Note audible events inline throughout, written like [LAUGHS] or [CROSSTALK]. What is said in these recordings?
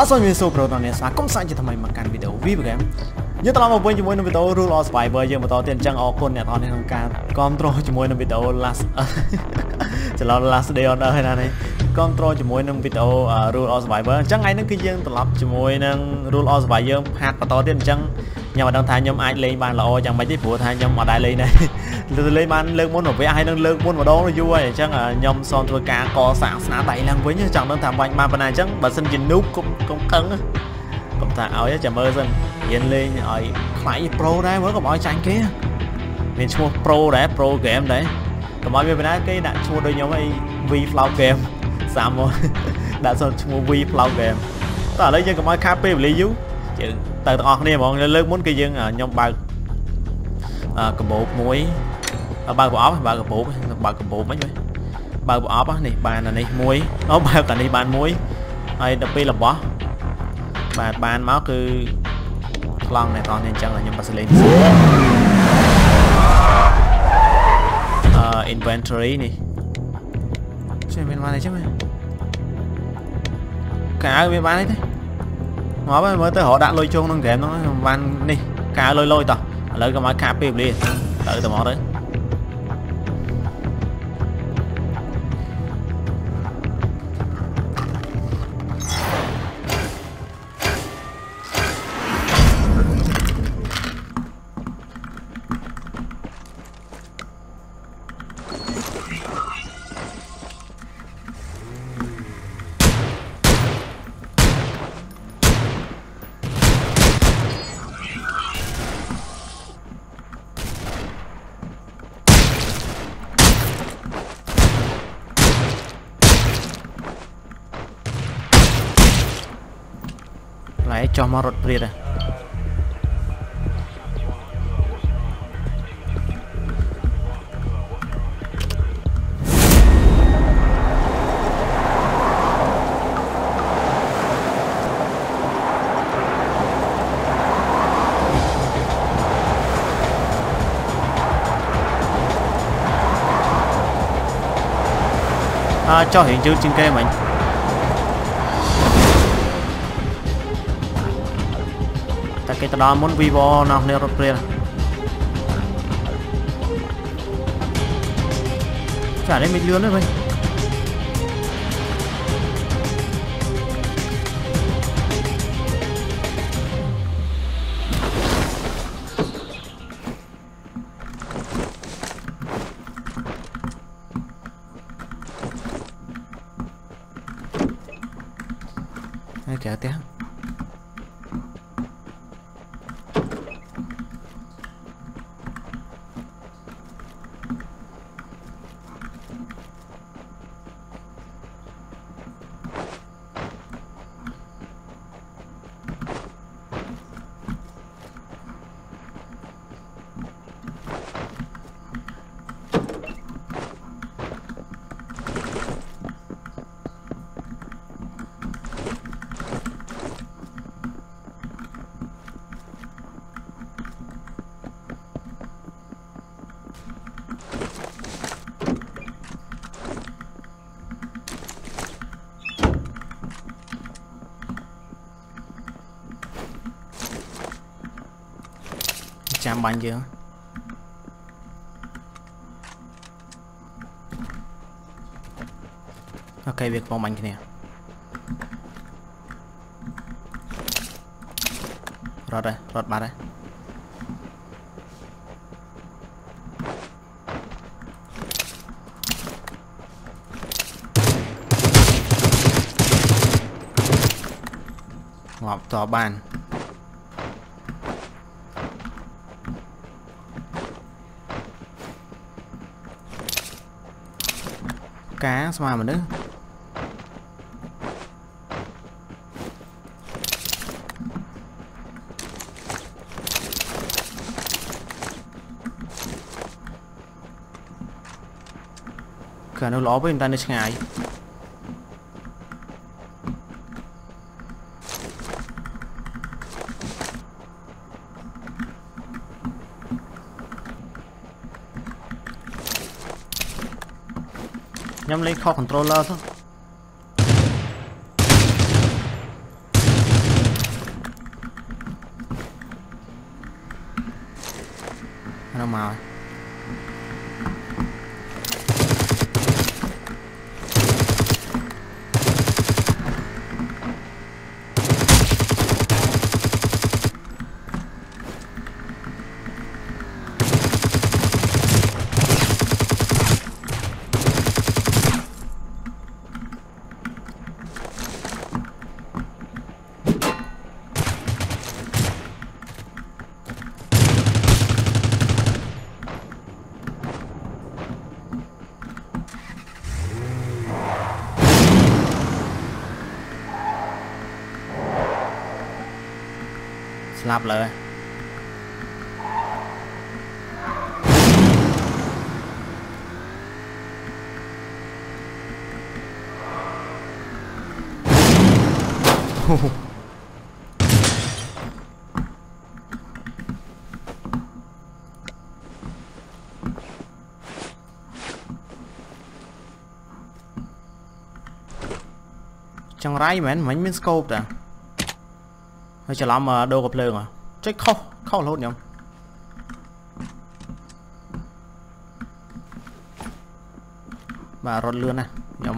បាទសូមជម្រាបសួរប្រិយមិត្តអ្នកស្វាគមន៍សាជាថ្មីមកកាន់វីដេអូ V Program យើងត្រឡប់មកវិញជាមួយនឹងវីដេអូ Rule of Survivor យើងបន្តទៀតអញ្ចឹងអរគុណអ្នកនរក្នុងការគ្រប់គ្រងជាមួយនឹងវីដេអូ Last ច្រឡំ Last Day on Earth ហើយណានេះគ្រប់គ្រងជាមួយនឹងវីដេអូ Rule of Survivor អញ្ចឹងថ្ងៃនេះគឺយើងត្រឡប់ជាមួយនឹង Rule of Survivor យើងហាត់បន្តទៀតអញ្ចឹង ខ្ញុំអត់ដឹងថាខ្ញុំអាចលេងបានល្អយ៉ាងម៉េចទេព្រោះថាខ្ញុំអត់ដែរលេងដែរលើលេងបានលើកមុនរយៈហើយនឹងលើកមុនម្ដងយូរហើយអញ្ចឹងខ្ញុំសូមធ្វើការកសាងស្នាដៃឡើងវិញចង់ដឹងថាបាញ់បានប៉ុណ្ណាអញ្ចឹងបើសិនជា noob កុំកុំខឹងកុំថាឲ្យចាំមើលសិនរៀនលេងឲ្យខ្លាយ pro ដែរមើលកុំឲ្យចាញ់គេមានឈ្មោះ pro ដែរ pro game ដែរកុំឲ្យមានបណ្ណាគេដាក់ឈ្មោះដូចខ្ញុំអី V Flow game សាមមកដាក់ឈ្មោះ V Flow game តោះឥឡូវយើងកុំឲ្យខាតពេលវេលាយូរយើង ទៅទាំងអស់គ្នាហ្មងលើកមុនគឺយើងខ្ញុំបើកកបោបមួយបើកប្រអប់បើកកបោបបើកកបោបមិនបើកប្រអប់នេះបានអានេះមួយអូបើកអានេះបានមួយហើយដល់ពេលរបស់បាទបានមកគឺខ្លងតែតោះនេះអញ្ចឹងខ្ញុំបាត់សលេងអឺ inventory នេះជួយមានបានអីចឹងកៅវាបានអីទេ មកមើលទៅរកដាក់លុយជុងក្នុងហ្គេមហ្នឹងបាននេះកៅលុយលុយតោះឥឡូវក៏មកខាប់ពេលវេលាទៅទៅមកទៅ ចុះមករត់ព្រាតអើចុះរៀងជឿជាងគេមិញ គេទៅដល់មុន Vivo នៅគ្នារត់ព្រាលចានេះមិនលឿនទេវិញហើយគេផ្ទះ ចាំបាញ់យើងអូខេវាកំពុងបាញ់គ្នារត់ហើយរត់បាត់ហើយងាប់តបាន ការស្មើមនុស្សគឺនៅល្អវិញតែនៅឆ្ងាយ ខ្ញុំលេងខុស controller ទៅហ្នឹងមក nó màu chẳng rai mến mình mình scope à? ហើយច្រឡំដូរកំភ្លើងហ៎ចុចខុសខុសរហូតខ្ញុំបាទរត់លឿនណាស់ខ្ញុំ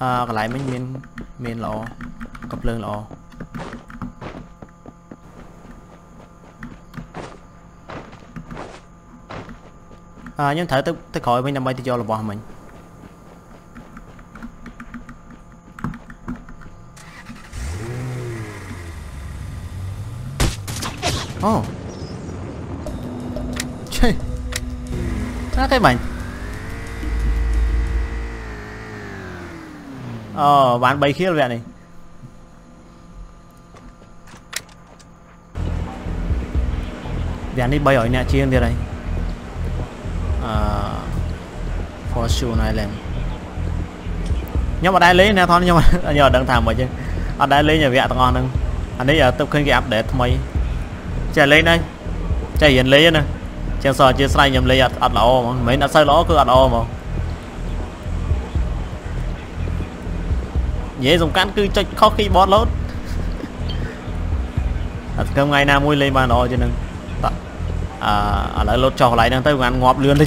អឺកន្លែងមិញមានមានល្អកំភ្លើងល្អអឺខ្ញុំត្រូវទៅទៅក្រោយវិញដើម្បីទៅយករបស់មិញ Ồ Chê Nó cái mảnh Ờ bán 3 khiếp vậy này Vẹn đi 300 nè chiên vậy này Ờ Fortune Island ខ្ញុំអត់ដែរលេងណាថនខ្ញុំខ្ញុំអត់ដឹងថាម៉េចទេអត់ដែរលេងរយៈទាំងអស់ហ្នឹងអានេះទៅឃើញគេអាប់ដេតថ្មី ចេះលេងដែរចេះរៀនលេងណាចឹងសអធិស្ឋានខ្ញុំលេងអត់អត់ល្អហ្មងមិនមែនអត់សូវល្អគឺអត់ល្អហ្មងនិយាយសំខាន់គឺចុចខុស keyboard load អត់គំថ្ងៃណាមួយលេងបានល្អជាងនឹងអឺឥឡូវលោតចុះកន្លែងហ្នឹងទៅបានងាប់លឿនទៅ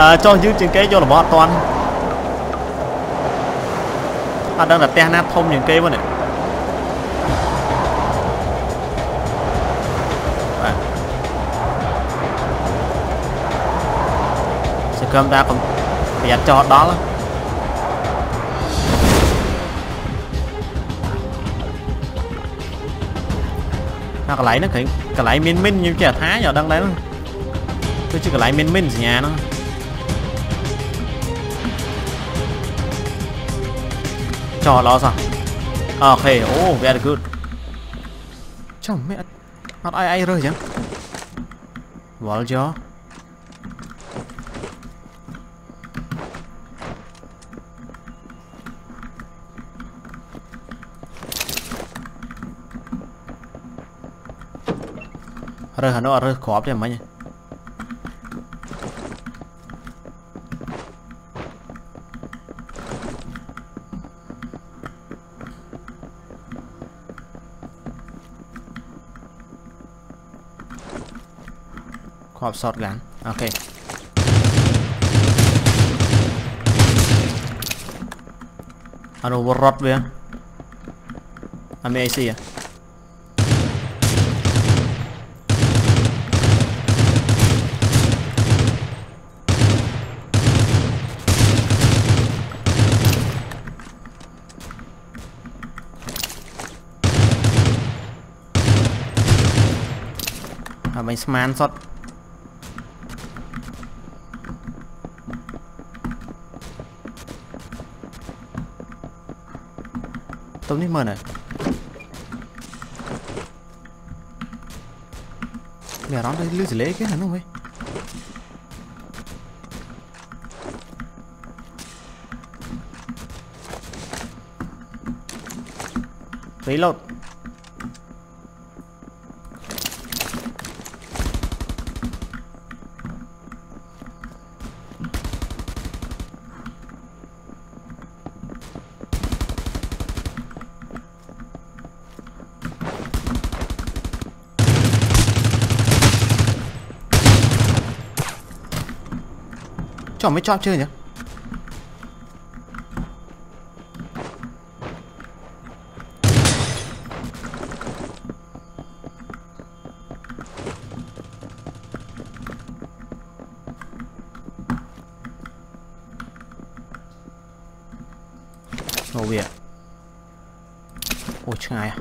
អឺចុះយឺតជាងគេយករបស់អត់តាន់អត់ដឹងតែផ្ទះណាធំជាងគេមកនេះ ត្រឹមតែប្រយ័ត្នចោលដល់អាកន្លែងហ្នឹងគឺកន្លែងមានមីនខ្ញុំចេះថាយកដឹងដែរហ្នឹងគឺជាកន្លែងមានមីនសញ្ញាហ្នឹងចោលដល់សោះអូខេអូ very good ចាំមិនអត់អត់ឲ្យឯងរើសអញ្ចឹងវល់ចោ rơi hà nó rơi khó thì mấy nhỉ sọt gắn. Ok. Ano rot về Ami AC à? Làm bánh sman sót Tông nít mờ này Mẹ đó đây lưu gì lấy cái hả nó vậy Reload ចុះមិនជាប់ជើ Trò mới cho chơi nhỉ? Ngầu Ôi trời à.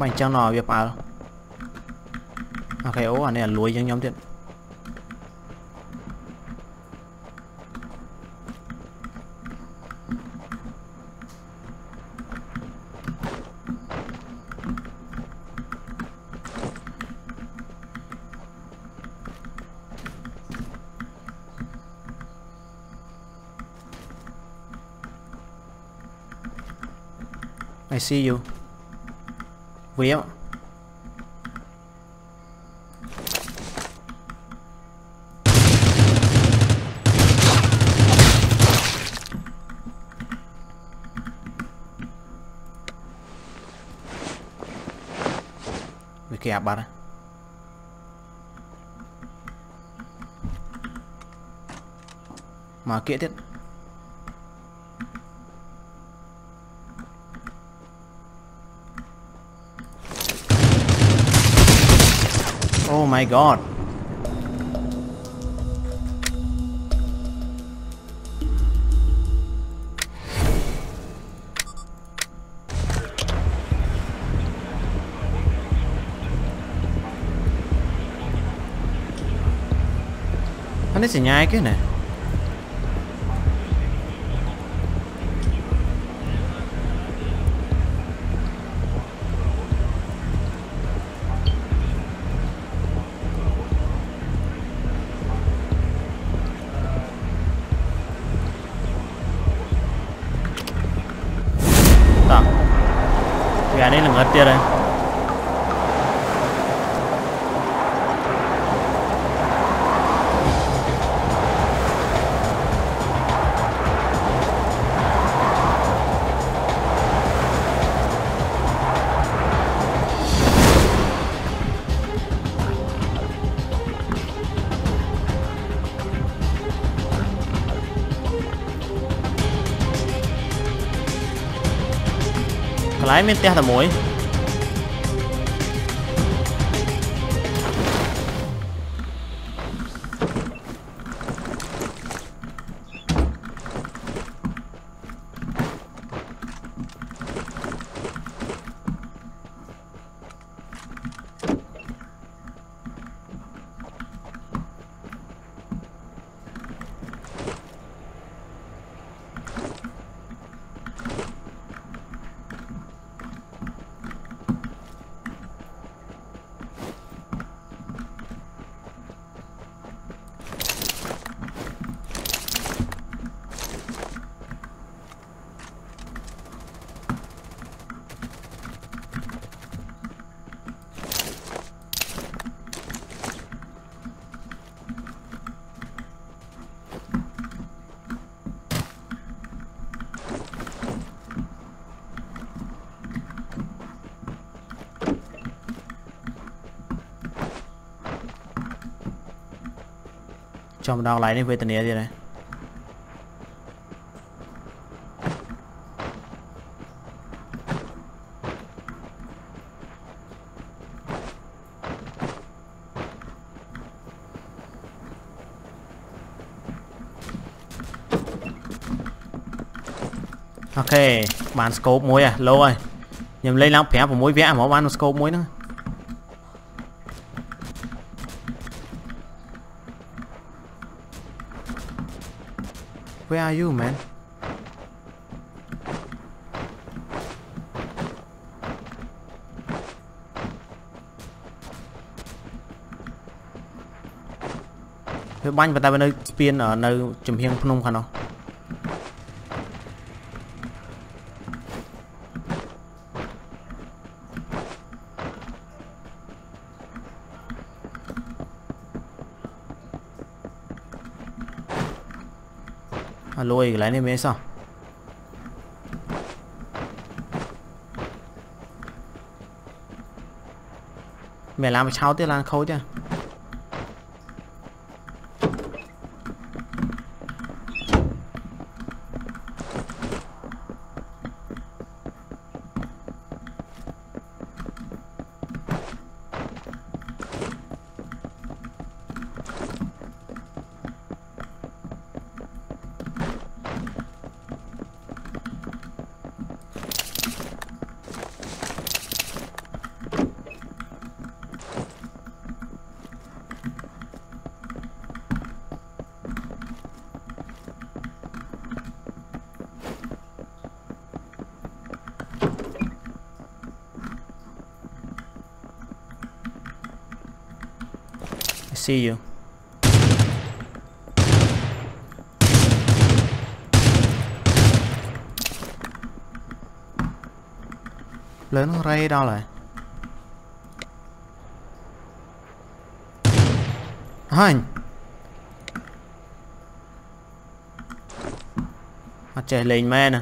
បាញ់ចឹងដល់វាផ្អើលអូខេអូអានេះអាលួយជាងខ្ញុំទៀត I see you web vì kia bắt mà kia tiếp. Oh my god. Kan dit in je eigen? Hai mình té là ចំម្ដងកន្លែងនេះវេទនាទៀតហើយអូខេបាន scope មួយហ៎លោហើយខ្ញុំលេងឡើង5 6វគ្គហ្មងបាន scope មួយហ្នឹង Where are you, man?វាបាញ់ប៉ុន្ อีกแล้วเนี่ยเมซ่าแม่ร้านมาเช้าเตี้ยร้านเขาจ้ะ see you. Lớn ray đâu rồi? Anh. À, trời lên mẹ nè.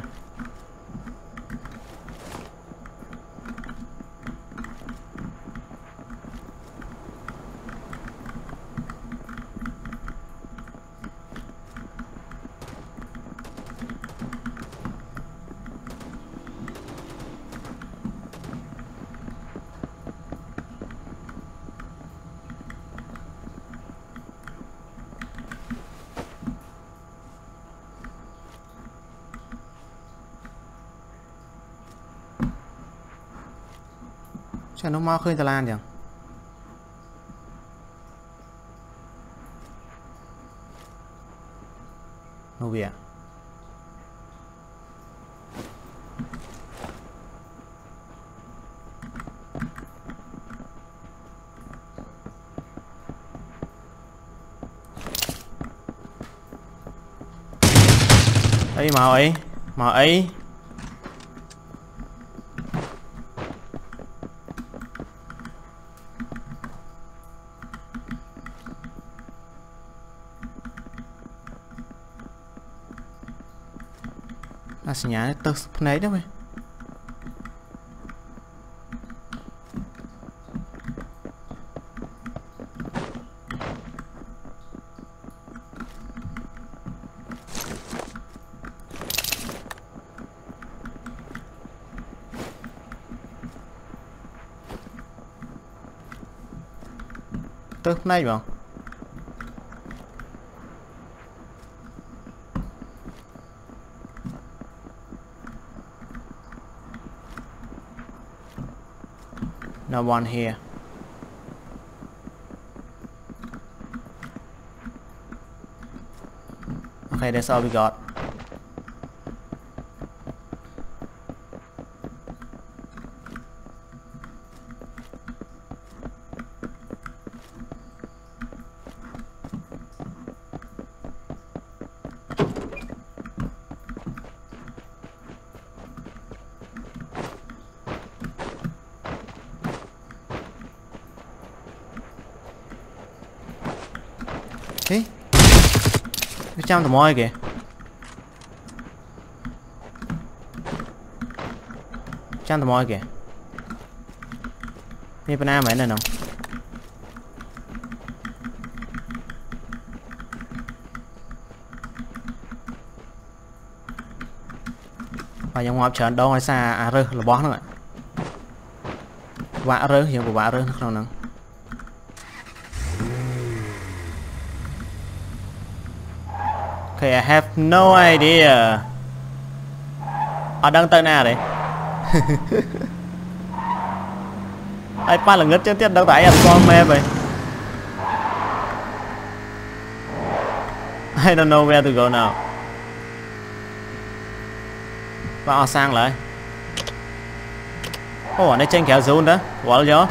Sao nó mau khơi tà lan chẳng Ngô việc ấy màu ấy màu ấy. Là nhá tớ này đó mày. Tớ này mà No one here. Okay, that's all we got. 800 tờ môi kìa. Trăm tờ môi kìa. Như bên nào mày này nè và dòng hợp trở đâu hay xa à, à rơ là bó nữa ạ vạ rơ hiểu của vạ rơ không nào. Okay, I have no idea. Ở đang tới nào đấy? [LAUGHS] Ai pa là ngất chứ tiết đâu tại ăn con me vậy. I don't know where to go now. Và sang lại. Ồ, oh, này tranh kéo zone đó. Quá gió.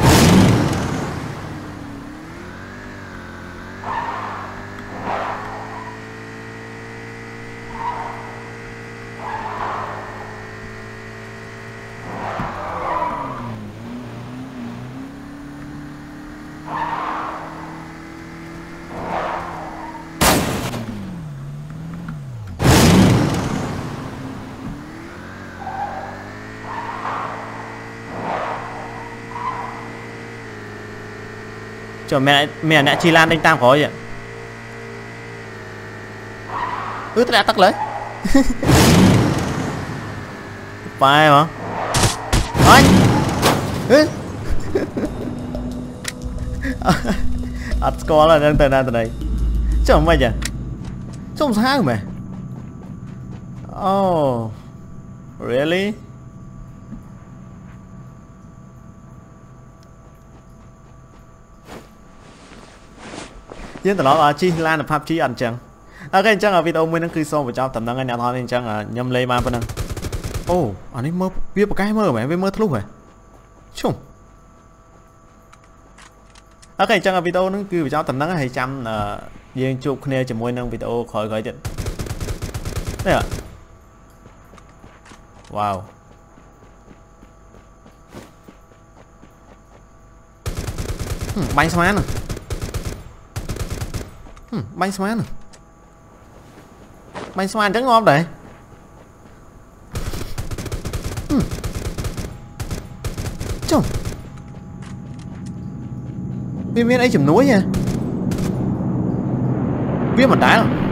Trời mẹ mẹ nè chi lan đánh tam khó gì ạ Ừ tôi đã tắt lấy Phải mà Anh! Ừ. [LAUGHS] Ắt có là đang từ nào từ đây Chứ không mày chả Chứ không sao hả mày? Oh Really? យើងត្រឡប់ជិះឡានផាប់ជីអត់អញ្ចឹងអូខេអញ្ចឹងវីដេអូមួយហ្នឹងគឺសូមបញ្ចប់តំណឹងឲ្យអ្នកនរអញ្ចឹងខ្ញុំលេងបានប៉ុណ្ណឹងអូអានេះមើលវាប្រកែមើលមែនវាមើលធ្លុះហ៎ឈុំអូខេអញ្ចឹងវីដេអូហ្នឹងគឺបញ្ចប់តំណឹងហើយចាំយើងជួបគ្នាជាមួយនឹងវីដេអូក្រោយៗទៀតនេះវ៉ាវបាញ់ស្មានហ្នឹង Hừm, bánh xóa này Bánh xóa chắc ngon đấy Hừm. Chồng Vì ấy chùm núi nha. Biết mình đá không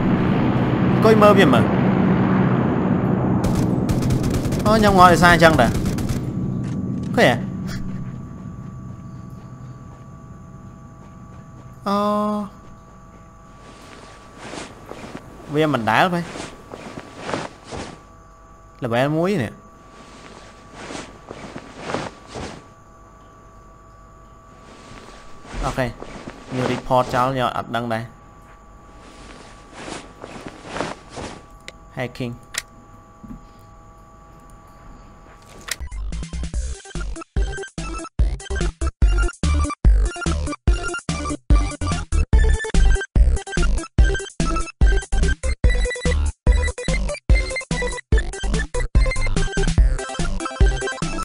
Coi mơ gì mà. Ơ nhau ngồi thì sai chăng đã Có vậy Ờ វាមិនដាល់ទេ level 1នេះអូខេខ្ញុំ report ចោលខ្ញុំអត់ដឹងដែរ hacking